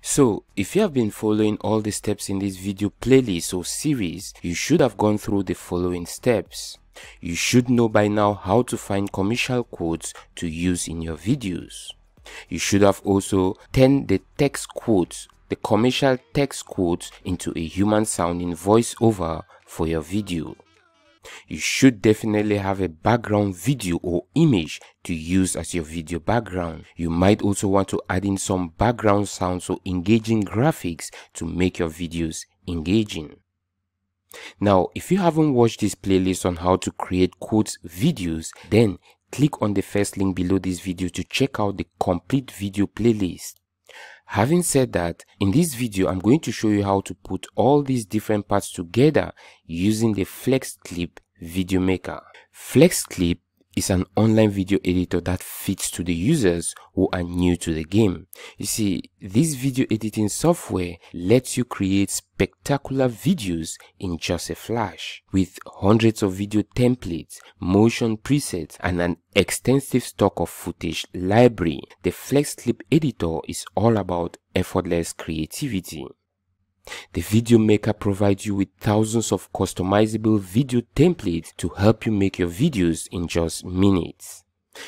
So, if you have been following all the steps in this video playlist or series, you should have gone through the following steps. You should know by now how to find commercial quotes to use in your videos. You should have also turned the text quotes, the commercial text quotes into a human sounding voiceover for your video. You should definitely have a background video or image to use as your video background. You might also want to add in some background sounds or engaging graphics to make your videos engaging. Now, if you haven't watched this playlist on how to create quotes videos, then click on the first link below this video to check out the complete video playlist. Having said that, in this video I'm going to show you how to put all these different parts together using the FlexClip video maker. FlexClip is an online video editor that fits to the users who are new to the game. You see, this video editing software lets you create spectacular videos in just a flash. With hundreds of video templates, motion presets, and an extensive stock of footage library, the FlexClip editor is all about effortless creativity. The Video Maker provides you with thousands of customizable video templates to help you make your videos in just minutes.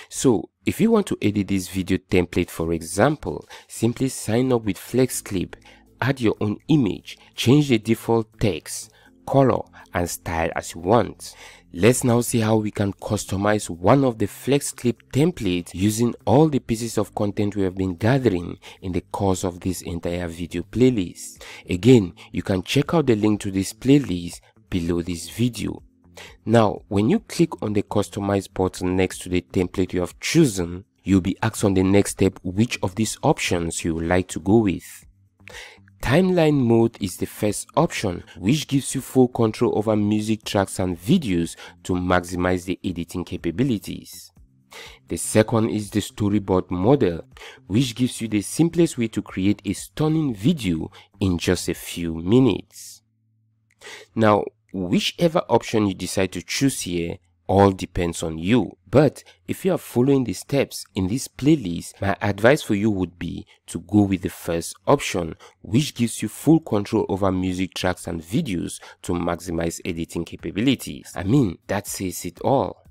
So, if you want to edit this video template for example, simply sign up with FlexClip, add your own image, change the default text, color and style as you want. Let's now see how we can customize one of the FlexClip templates using all the pieces of content we have been gathering in the course of this entire video playlist. Again, you can check out the link to this playlist below this video. Now, when you click on the customize button next to the template you have chosen, you'll be asked on the next step which of these options you would like to go with. Timeline mode is the first option which gives you full control over music tracks and videos to maximize the editing capabilities. The second is the storyboard model which gives you the simplest way to create a stunning video in just a few minutes. Now whichever option you decide to choose here all depends on you. But if you are following the steps in this playlist, my advice for you would be to go with the first option, which gives you full control over music tracks and videos to maximize editing capabilities. I mean, that says it all.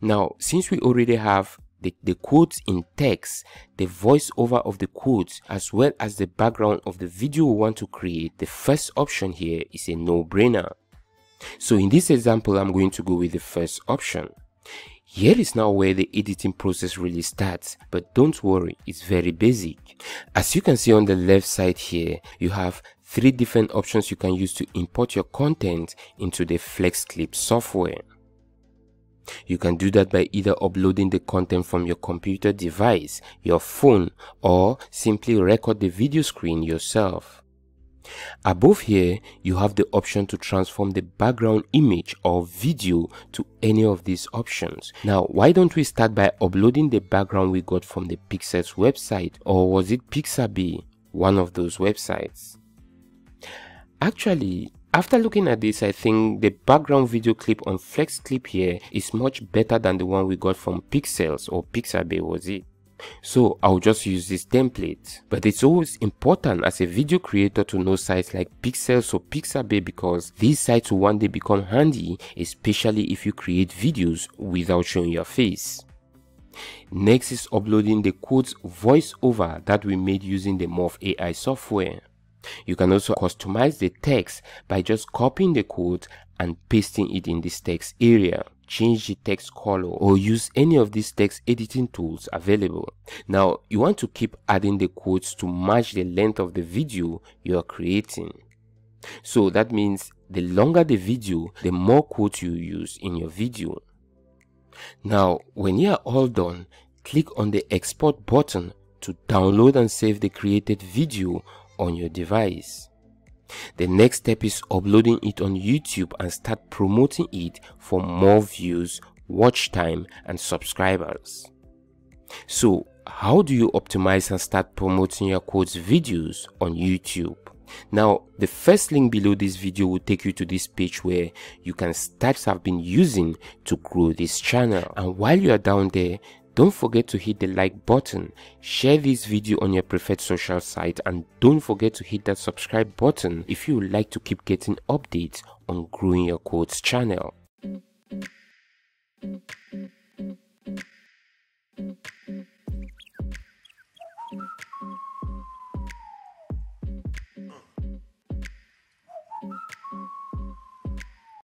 Now, since we already have the, the quotes in text, the voiceover of the quotes, as well as the background of the video we want to create, the first option here is a no-brainer. So in this example, I'm going to go with the first option. Here is now where the editing process really starts, but don't worry, it's very basic. As you can see on the left side here, you have three different options you can use to import your content into the FlexClip software. You can do that by either uploading the content from your computer device, your phone, or simply record the video screen yourself. Above here, you have the option to transform the background image or video to any of these options. Now, why don't we start by uploading the background we got from the Pexels website or was it Pixabay, one of those websites? Actually, after looking at this, I think the background video clip on FlexClip here is much better than the one we got from Pexels or Pixabay was it? So I'll just use this template. But it's always important as a video creator to know sites like Pexels or Pixabay because these sites will one day become handy, especially if you create videos without showing your face. Next is uploading the quotes voiceover that we made using the Murf AI software. You can also customize the text by just copying the quote and pasting it in this text area change the text color or use any of these text editing tools available. Now you want to keep adding the quotes to match the length of the video you are creating. So that means the longer the video, the more quotes you use in your video. Now when you are all done, click on the export button to download and save the created video on your device. The next step is uploading it on YouTube and start promoting it for more views, watch time and subscribers. So how do you optimize and start promoting your quotes videos on YouTube? Now, the first link below this video will take you to this page where you can start have been using to grow this channel. And while you are down there, Don't forget to hit the like button, share this video on your preferred social site and don't forget to hit that subscribe button if you would like to keep getting updates on growing your quotes channel.